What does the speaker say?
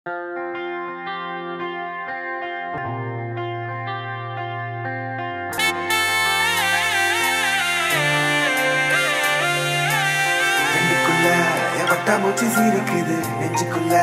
கண்ணுக்குள்ள என் நெஞ்சுக்குள்ள.